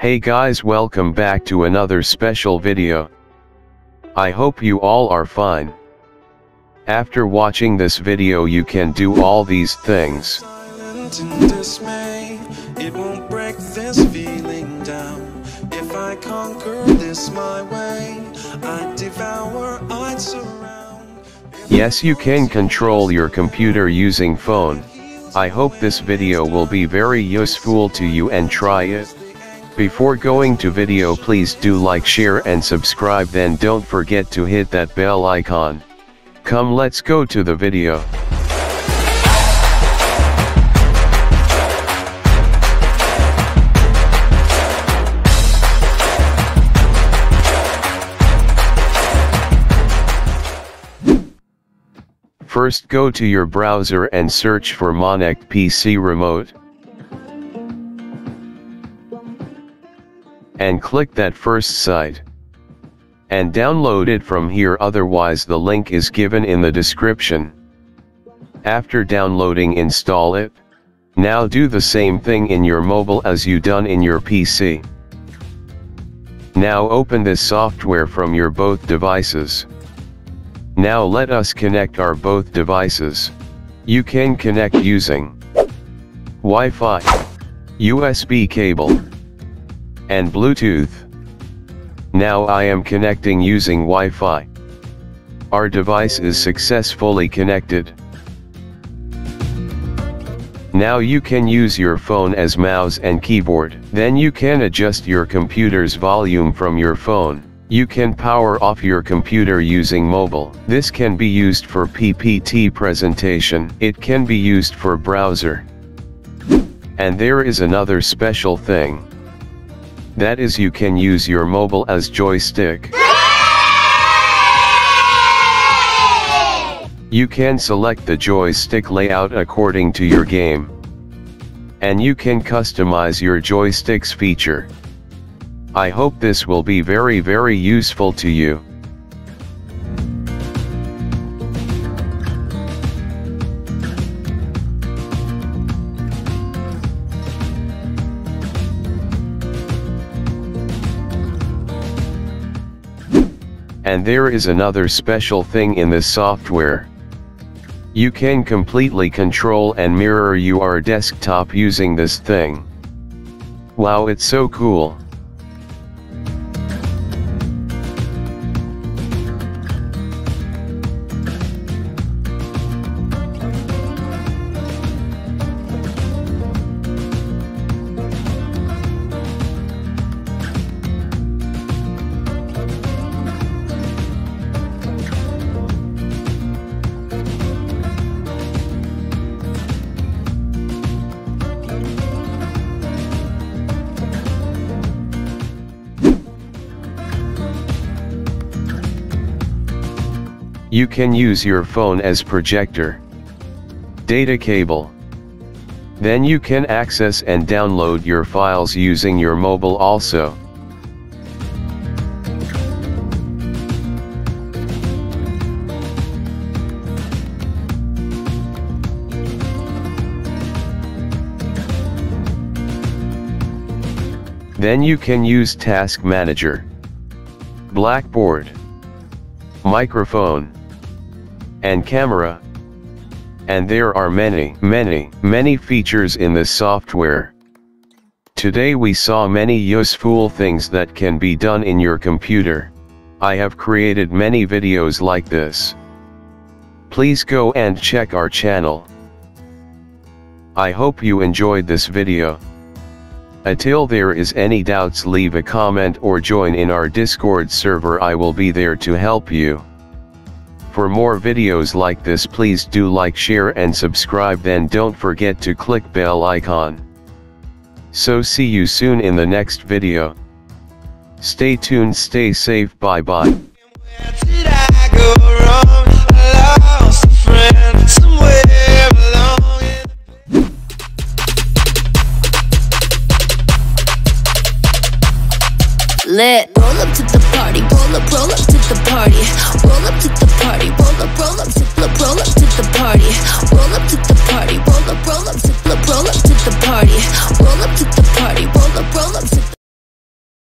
Hey guys welcome back to another special video. I hope you all are fine. After watching this video you can do all these things. dismay. It won't break this feeling down. If I conquer this my way, I'd devour, I'd surround. Yes you can control your computer using phone. I hope this video will be very useful to you and try it. Before going to video please do like share and subscribe then don't forget to hit that bell icon. Come let's go to the video. First go to your browser and search for Monect PC Remote. And click that first site. And download it from here otherwise the link is given in the description. After downloading install it. Now do the same thing in your mobile as you done in your PC. Now open this software from your both devices. Now let us connect our both devices. You can connect using Wi-Fi, USB cable, and Bluetooth. Now I am connecting using Wi-Fi. Our device is successfully connected. Now you can use your phone as mouse and keyboard. Then you can adjust your computer's volume from your phone. You can power off your computer using mobile. This can be used for PPT presentation. It can be used for browser. And there is another special thing. That is you can use your mobile as joystick. You can select the joystick layout according to your game. And you can customize your joystick's feature. I hope this will be very very useful to you. And there is another special thing in this software. You can completely control and mirror your desktop using this thing. Wow it's so cool. You can use your phone as projector. Data cable. Then you can access and download your files using your mobile also. Then you can use Task Manager, Blackboard, microphone, and camera. And there are many, many, many features in this software. Today we saw many useful things that can be done in your computer. I have created many videos like this. Please go and check our channel. I hope you enjoyed this video. Until there is any doubts leave a comment or join in our discord server I will be there to help you. For more videos like this please do like share and subscribe then don't forget to click bell icon. So see you soon in the next video. Stay tuned stay safe bye bye. Lit. Roll up to the party, roll up, roll up to the party. Roll up to the party, roll up, roll up to the roll up to the party. Roll up to the